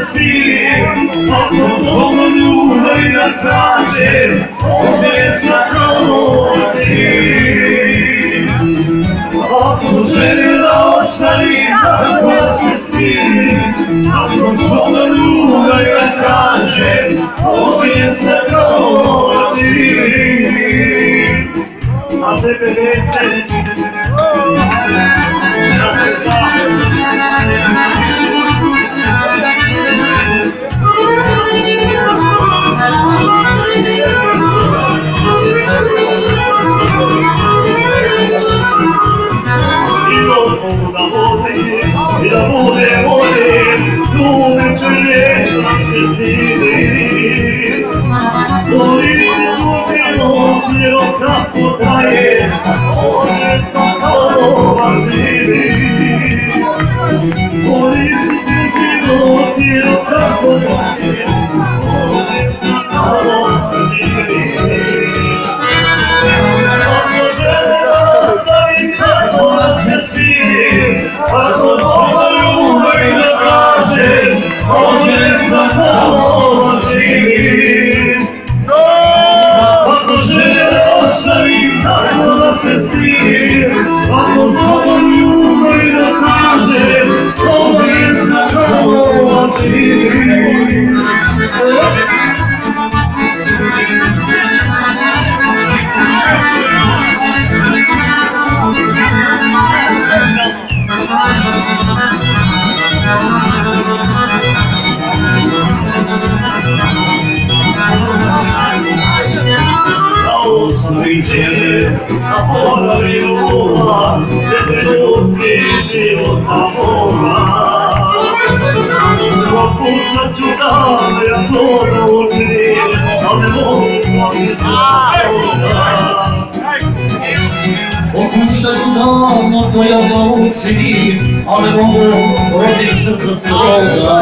svijem, oko tvoga ljubavi da traže, ožene svaka noći. Ako žene da ostani, tako se svijem, oko tvoga ljubavi da traže, ožene svaka noći. A tebe vete, tako da se Kao sličene, a poravi ljubav, tebe ljubi života Boga. Pokušat ću da ja to naučim, ali mogu vam je Pokušat ću davno to ja da učinim, ali mogu rodi srca svoga.